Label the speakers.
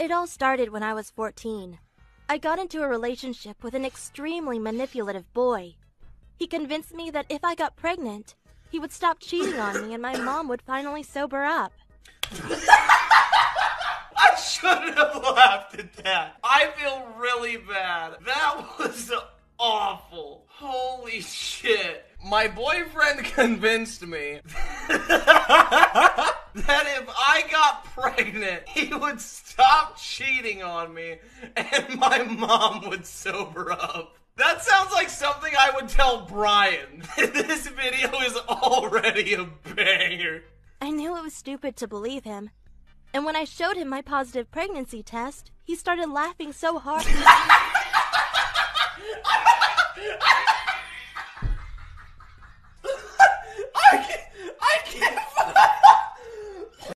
Speaker 1: It all started when I was 14. I got into a relationship with an extremely manipulative boy. He convinced me that if I got pregnant, he would stop cheating on me and my mom would finally sober up.
Speaker 2: I shouldn't have laughed at that. I feel really bad. That was awful. Holy shit. My boyfriend convinced me that if got pregnant, he would stop cheating on me and my mom would sober up. That sounds like something I would tell Brian. this video is already a banger.
Speaker 1: I knew it was stupid to believe him. And when I showed him my positive pregnancy test, he started laughing so hard.